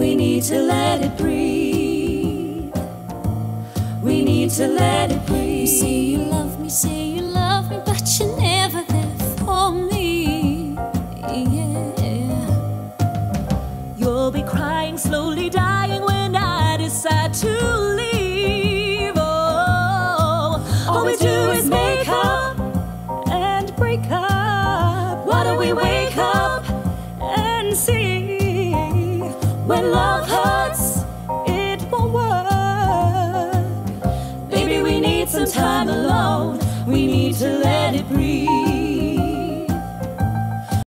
We need to let it breathe. We need to let it breathe. You say you love me, say you love me, but you're never there for me. Yeah. You'll be crying, slowly dying when I decide to leave. Oh, all we do is make up and break up. Why don't we wake up and see? When love hurts, it won't work. Baby, we need some time alone. We need to let it breathe.